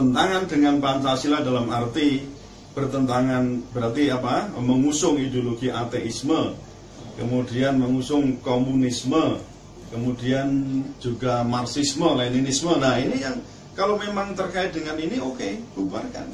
bertentangan dengan Pancasila dalam arti bertentangan berarti apa? Mengusung ideologi ateisme, kemudian mengusung komunisme, kemudian juga marxisme, leninisme. Nah, ini yang kalau memang terkait dengan ini oke, okay, bubarkan.